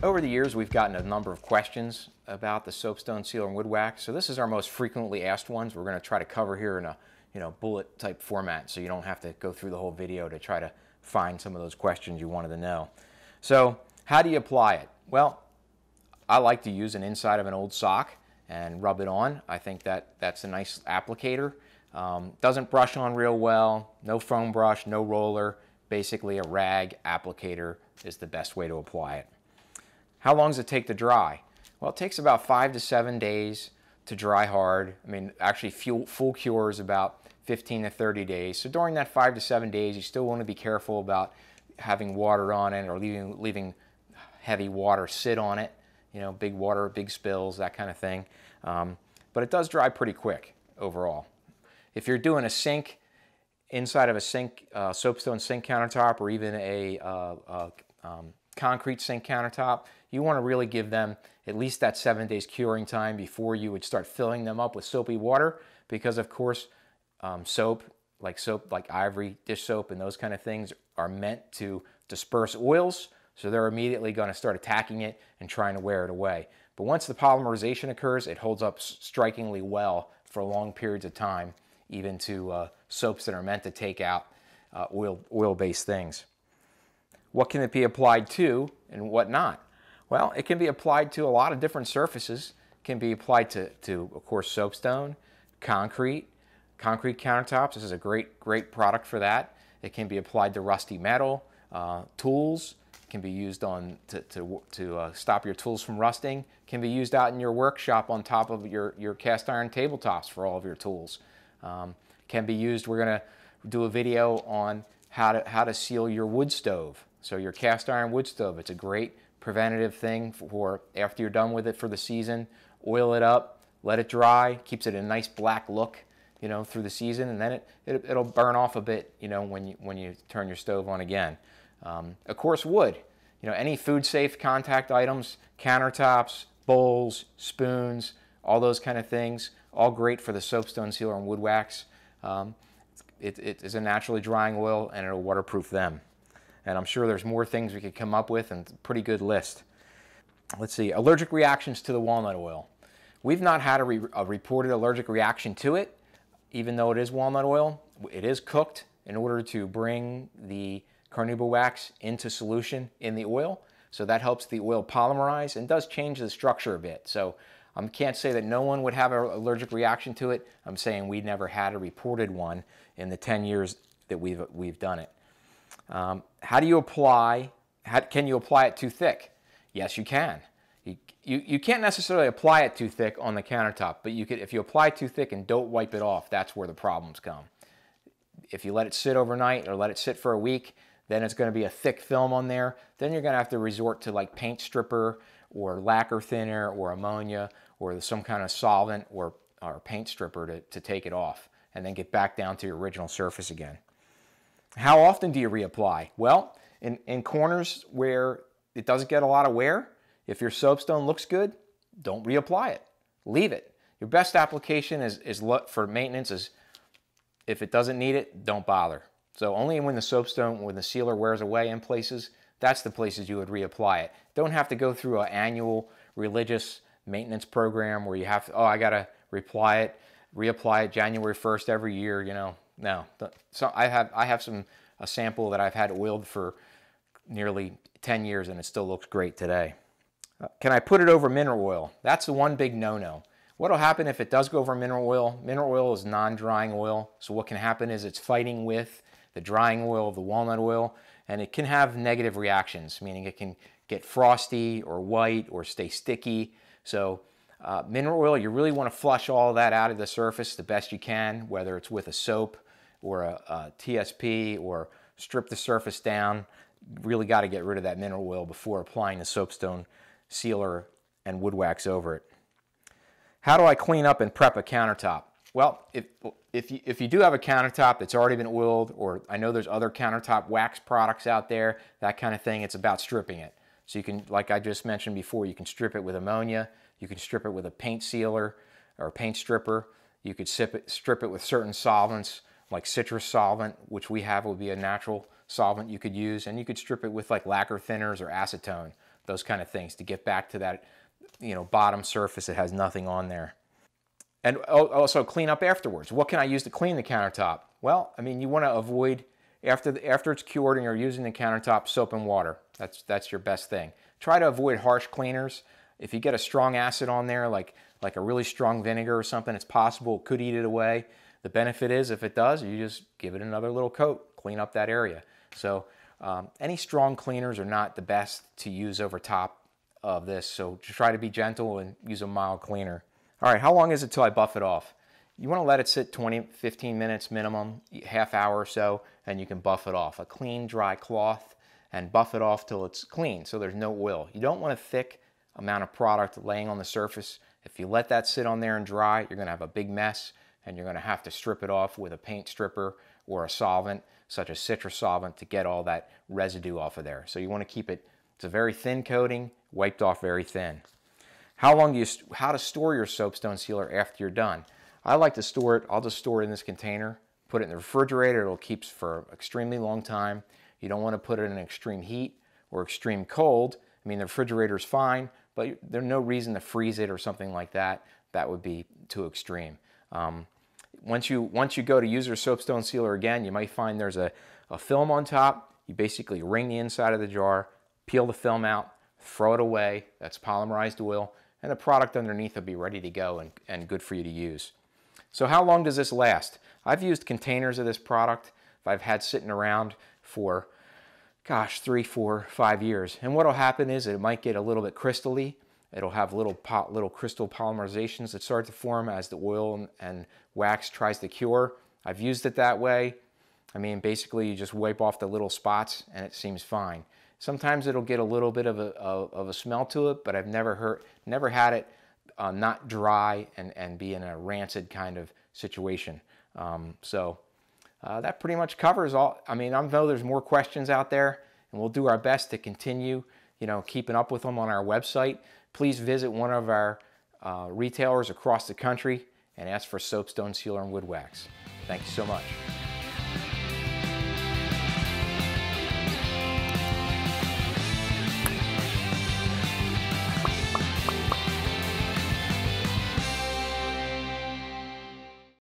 Over the years, we've gotten a number of questions about the soapstone sealer and wood wax. So this is our most frequently asked ones. We're going to try to cover here in a you know bullet type format, so you don't have to go through the whole video to try to find some of those questions you wanted to know. So how do you apply it? Well, I like to use an inside of an old sock and rub it on. I think that that's a nice applicator. Um, doesn't brush on real well, no foam brush, no roller. Basically a rag applicator is the best way to apply it. How long does it take to dry? Well, it takes about five to seven days to dry hard. I mean, actually full, full cure is about 15 to 30 days. So during that five to seven days, you still want to be careful about having water on it or leaving, leaving heavy water sit on it, you know, big water, big spills, that kind of thing. Um, but it does dry pretty quick overall. If you're doing a sink, inside of a sink, uh, soapstone sink countertop or even a uh, uh, um, concrete sink countertop, you want to really give them at least that seven days curing time before you would start filling them up with soapy water because of course um, soap like soap like ivory dish soap and those kind of things are meant to disperse oils so they're immediately going to start attacking it and trying to wear it away. But once the polymerization occurs it holds up strikingly well for long periods of time even to uh, soaps that are meant to take out uh, oil oil based things what can it be applied to and what not? Well, it can be applied to a lot of different surfaces. It can be applied to, to of course, soapstone, concrete, concrete countertops. This is a great, great product for that. It can be applied to rusty metal, uh, tools. Can be used on to, to, to uh, stop your tools from rusting. Can be used out in your workshop on top of your, your cast iron tabletops for all of your tools. Um, can be used, we're going to do a video on how to, how to seal your wood stove. So your cast iron wood stove, it's a great preventative thing for after you're done with it for the season. Oil it up, let it dry, keeps it a nice black look, you know, through the season, and then it, it will burn off a bit, you know, when you when you turn your stove on again. Um, of course, wood. You know, any food safe contact items, countertops, bowls, spoons, all those kind of things, all great for the soapstone sealer and wood wax. Um, it, it is a naturally drying oil and it'll waterproof them. And I'm sure there's more things we could come up with and pretty good list. Let's see, allergic reactions to the walnut oil. We've not had a, re a reported allergic reaction to it, even though it is walnut oil. It is cooked in order to bring the carnauba wax into solution in the oil. So that helps the oil polymerize and does change the structure a bit. So I can't say that no one would have an allergic reaction to it. I'm saying we never had a reported one in the 10 years that we've, we've done it. Um, how do you apply, how, can you apply it too thick? Yes, you can. You, you, you can't necessarily apply it too thick on the countertop, but you could, if you apply too thick and don't wipe it off, that's where the problems come. If you let it sit overnight or let it sit for a week, then it's going to be a thick film on there. Then you're going to have to resort to like paint stripper or lacquer thinner or ammonia or some kind of solvent or, or paint stripper to, to take it off and then get back down to your original surface again. How often do you reapply? Well, in, in corners where it doesn't get a lot of wear, if your soapstone looks good, don't reapply it. Leave it. Your best application is, is for maintenance is if it doesn't need it, don't bother. So only when the soapstone, when the sealer wears away in places, that's the places you would reapply it. Don't have to go through an annual religious maintenance program where you have to, oh, I got to reapply it, reapply it January 1st every year, you know. No, so I have I have some a sample that I've had oiled for nearly 10 years and it still looks great today. Uh, can I put it over mineral oil? That's the one big no-no. What will happen if it does go over mineral oil? Mineral oil is non-drying oil, so what can happen is it's fighting with the drying oil the walnut oil, and it can have negative reactions, meaning it can get frosty or white or stay sticky. So uh, mineral oil, you really want to flush all that out of the surface the best you can, whether it's with a soap or a, a TSP or strip the surface down. Really got to get rid of that mineral oil before applying the soapstone sealer and wood wax over it. How do I clean up and prep a countertop? Well, if, if, you, if you do have a countertop that's already been oiled, or I know there's other countertop wax products out there, that kind of thing, it's about stripping it. So you can, like I just mentioned before, you can strip it with ammonia, you can strip it with a paint sealer or paint stripper, you could it, strip it with certain solvents like citrus solvent, which we have would be a natural solvent you could use, and you could strip it with like lacquer thinners or acetone. those kind of things to get back to that, you know, bottom surface that has nothing on there. And also clean up afterwards. What can I use to clean the countertop? Well, I mean, you want to avoid after the, after it's cured and you're using the countertop, soap and water. That's that's your best thing. Try to avoid harsh cleaners. If you get a strong acid on there, like like a really strong vinegar or something, it's possible it could eat it away. The benefit is if it does, you just give it another little coat, clean up that area. So um, any strong cleaners are not the best to use over top of this. So just try to be gentle and use a mild cleaner. All right, how long is it till I buff it off? You want to let it sit 20, 15 minutes minimum, half hour or so, and you can buff it off. A clean, dry cloth and buff it off till it's clean so there's no oil. You don't want a thick amount of product laying on the surface. If you let that sit on there and dry, you're going to have a big mess and you're going to have to strip it off with a paint stripper or a solvent such as citrus solvent to get all that residue off of there. So you want to keep it, it's a very thin coating, wiped off very thin. How long do you, how to store your soapstone sealer after you're done? I like to store it, I'll just store it in this container, put it in the refrigerator, it'll keep for extremely long time. You don't want to put it in extreme heat or extreme cold. I mean, the refrigerator is fine, but there's no reason to freeze it or something like that. That would be too extreme. Um, once you, once you go to use your soapstone sealer again, you might find there's a, a film on top. You basically wring the inside of the jar, peel the film out, throw it away. That's polymerized oil. And the product underneath will be ready to go and, and good for you to use. So how long does this last? I've used containers of this product I've had sitting around for, gosh, three, four, five years. And what'll happen is it might get a little bit crystally It'll have little pot, little crystal polymerizations that start to form as the oil and, and wax tries to cure. I've used it that way. I mean, basically you just wipe off the little spots and it seems fine. Sometimes it'll get a little bit of a, of a smell to it, but I've never heard, never had it uh, not dry and, and be in a rancid kind of situation. Um, so uh, that pretty much covers all. I mean, I know there's more questions out there and we'll do our best to continue, you know, keeping up with them on our website please visit one of our uh, retailers across the country and ask for soapstone sealer and wood wax. Thank you so much.